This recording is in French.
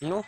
non?